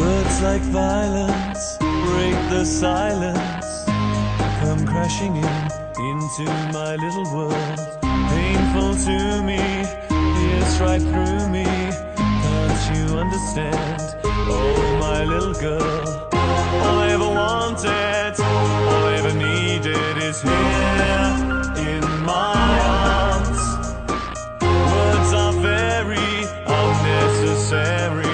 Words like violence break the silence. Come crashing in into my little world. Painful to me, pierce right through me. Can't you understand? Oh, my little girl. All I ever wanted, all I ever needed is here in my arms. Words are very unnecessary.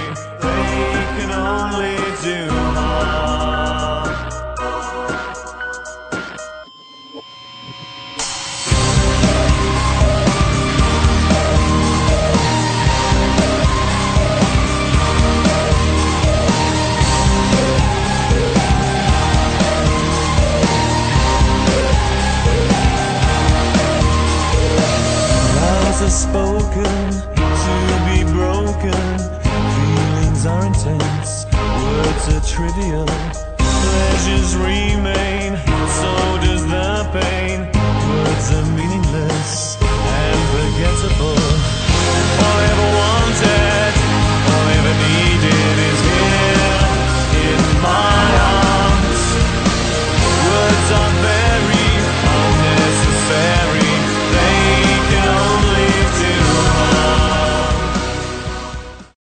spoken to be broken. Feelings are intense, words are trivial, pleasures real.